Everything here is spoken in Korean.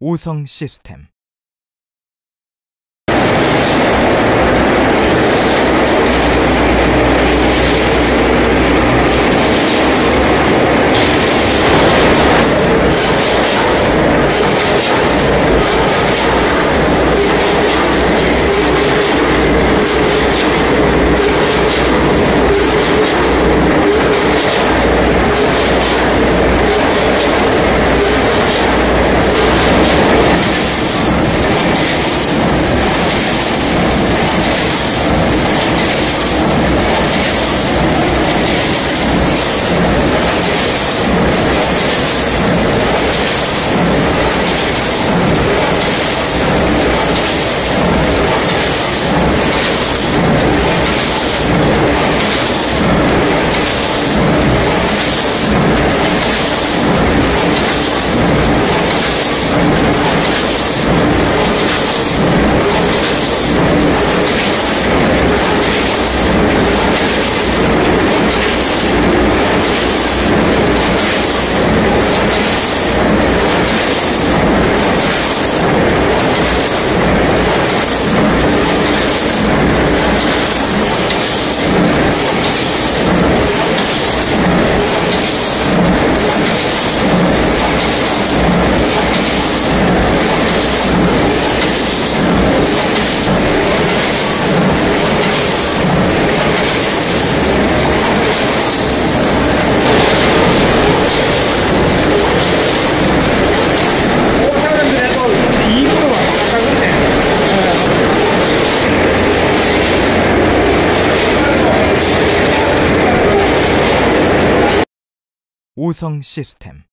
오성 시스템 오성 시스템